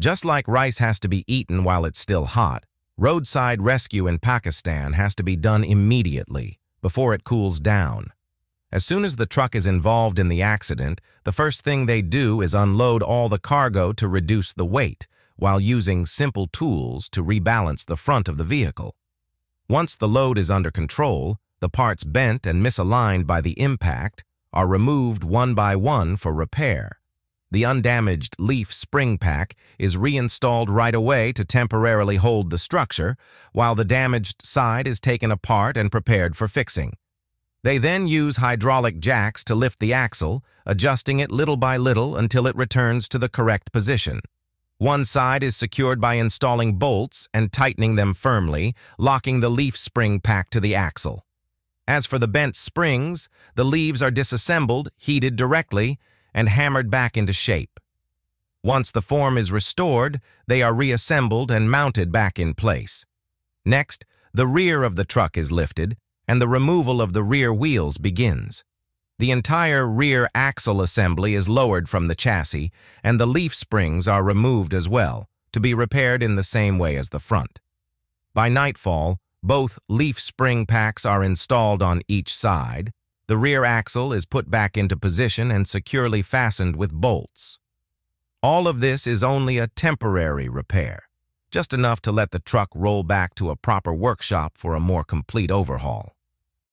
Just like rice has to be eaten while it's still hot, roadside rescue in Pakistan has to be done immediately, before it cools down. As soon as the truck is involved in the accident, the first thing they do is unload all the cargo to reduce the weight, while using simple tools to rebalance the front of the vehicle. Once the load is under control, the parts bent and misaligned by the impact are removed one by one for repair. The undamaged leaf spring pack is reinstalled right away to temporarily hold the structure, while the damaged side is taken apart and prepared for fixing. They then use hydraulic jacks to lift the axle, adjusting it little by little until it returns to the correct position. One side is secured by installing bolts and tightening them firmly, locking the leaf spring pack to the axle. As for the bent springs, the leaves are disassembled, heated directly, and hammered back into shape. Once the form is restored, they are reassembled and mounted back in place. Next, the rear of the truck is lifted, and the removal of the rear wheels begins. The entire rear axle assembly is lowered from the chassis, and the leaf springs are removed as well, to be repaired in the same way as the front. By nightfall, both leaf spring packs are installed on each side, the rear axle is put back into position and securely fastened with bolts. All of this is only a temporary repair, just enough to let the truck roll back to a proper workshop for a more complete overhaul.